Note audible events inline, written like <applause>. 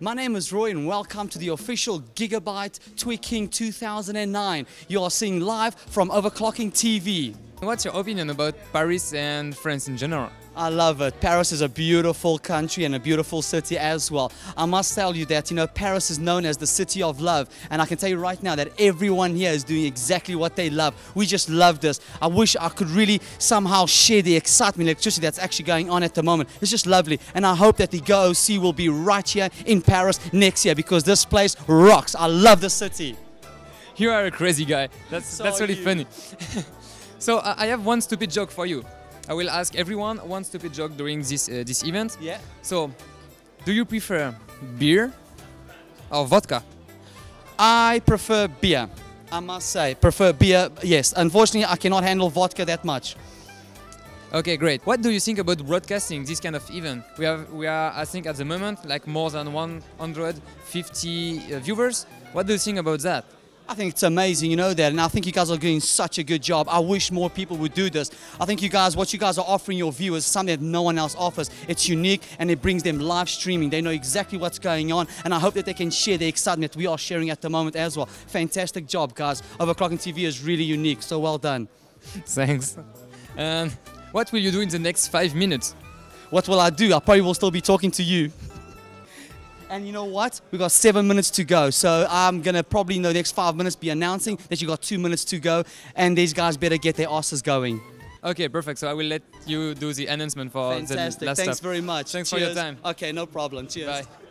My name is Rui and welcome to the official Gigabyte Tweaking 2009. You are seeing live from Overclocking TV. What's your opinion about Paris and France in general? I love it. Paris is a beautiful country and a beautiful city as well. I must tell you that, you know, Paris is known as the city of love. And I can tell you right now that everyone here is doing exactly what they love. We just love this. I wish I could really somehow share the excitement, electricity that's actually going on at the moment. It's just lovely. And I hope that the GoOC will be right here in Paris next year because this place rocks. I love the city. You are a crazy guy. That's, So that's really you. funny. <laughs> so I I have one stupid joke for you. I will ask everyone one stupid joke during this, uh, this event. Yeah. So, do you prefer beer or vodka? I prefer beer. I must say, prefer beer. Yes, unfortunately, I cannot handle vodka that much. Okay, great. What do you think about broadcasting this kind of event? We have, we are, I think, at the moment, like more than 150 uh, viewers. What do you think about that? I think it's amazing, you know that, and I think you guys are doing such a good job. I wish more people would do this. I think you guys, what you guys are offering your viewers, is something that no one else offers. It's unique and it brings them live streaming. They know exactly what's going on, and I hope that they can share the excitement we are sharing at the moment as well. Fantastic job, guys. Overclocking TV is really unique, so well done. <laughs> Thanks. And what will you do in the next five minutes? What will I do? I probably will still be talking to you. And you know what? We've got seven minutes to go. So I'm going to probably in the next five minutes be announcing that you've got two minutes to go. And these guys better get their asses going. Okay, perfect. So I will let you do the announcement for Fantastic. the last Thanks stuff. very much. Thanks for your time. Okay, no problem. Cheers. Bye.